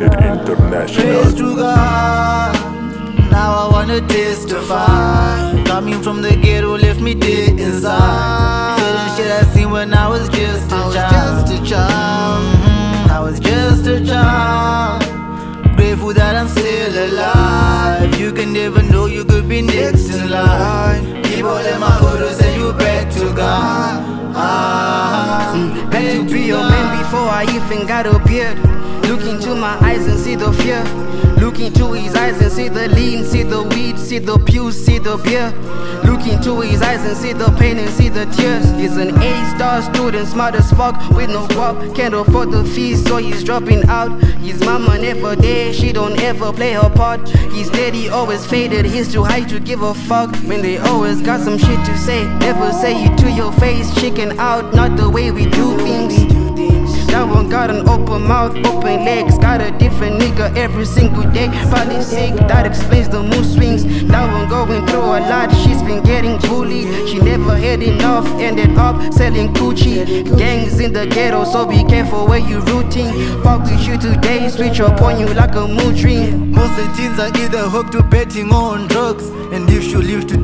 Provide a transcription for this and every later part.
International. Praise to God. Now I wanna testify. Coming from the ghetto left me dead inside. Certain shit I seen when I was just a child. Just a child. Mhm, I was just a child. Grateful that I'm still alive. You can never know you could be next in line. People all of my photos and you back to God. Ah, Had to be your man before I even got a beard. My eyes and see the fear. Look into his eyes and see the lean, see the weed, see the pews, see the beer. Look into his eyes and see the pain and see the tears. He's an A-star student, smart as fuck, with no guap, can't afford the fees, so he's dropping out. His mama never there, she don't ever play her part. He's steady, always faded, he's too high to give a fuck. When they always got some shit to say, never say it to your face. Chicken out, not the way we do mouth, open legs. Got a different nigga every single day. Probably sick, that explains the mood swings. Now I'm going through a lot, she's been getting bullied. She never had enough, ended up selling Gucci. Gangs in the ghetto, so be careful where you rooting. Fuck with you today, switch up on you like a mood ring. Most of the teens are either hooked to betting or on drugs. And if she lives to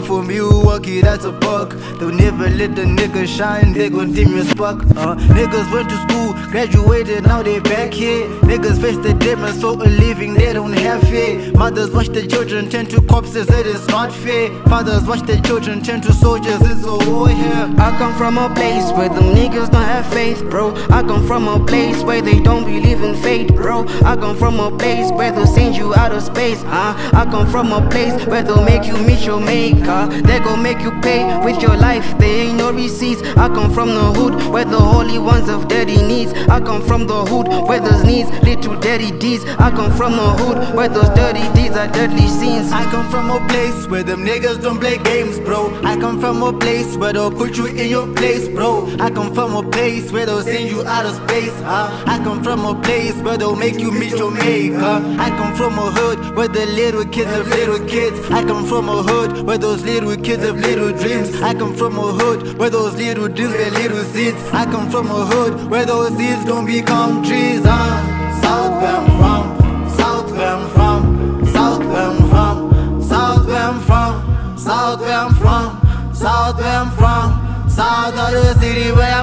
for Milwaukee, that's a buck. They'll never let the nigga shine, they gon' dim your spark. Uh, niggas went to school, graduated, now they back here. Niggas face the demons for a living, they don't have fear. Mothers watch their children turn to corpses, it is not fair. Fathers watch their children turn to soldiers, it's a war here. I come from a place where them niggas don't have faith, bro. I come from a place where they don't believe in fate, bro. I come from a place where they'll send you out of space, huh? I come from a place where they'll make you meet your maker. They gon' make you pay with your life, there ain't no receipts. I come from the hood where the holy ones of dirty needs. I come from the hood where those needs lead to dirty deeds. I come from the hood where those dirty deeds are deadly scenes. I come from a place where them niggas don't play games, bro. I come from a place where they'll put you in your place, bro. I come from a place where they'll send you out of space, huh? I come from a place where they'll make you meet your maker. I come from a hood where the little kids are little kids. I come from a hood where those little kids have little dreams. I come from a hood where those little dreams get little seeds. I come from a hood where those seeds don't become trees, huh? South where I'm from, south where I'm from, south where I'm from, south where I'm from, south where I'm from, south where I'm from, south of the city where